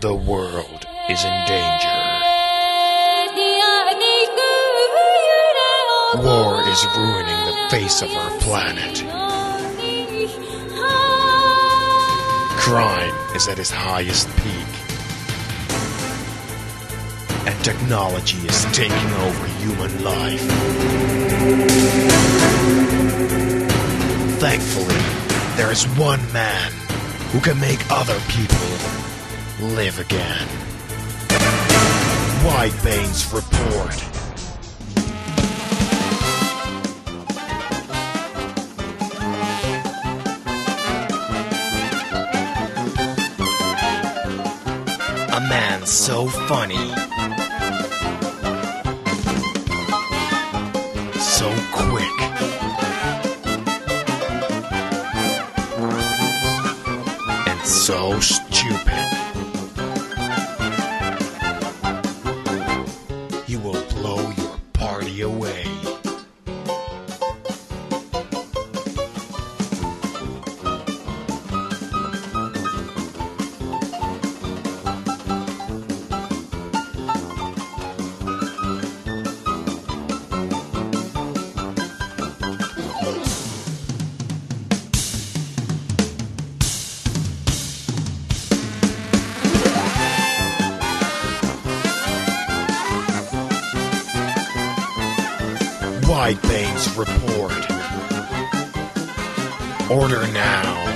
The world is in danger. War is ruining the face of our planet. Crime is at its highest peak. And technology is taking over human life. Thankfully, there is one man who can make other people live again. White Bane's report. A man so funny. So quick. So stupid. Wijdbeens report. Order now.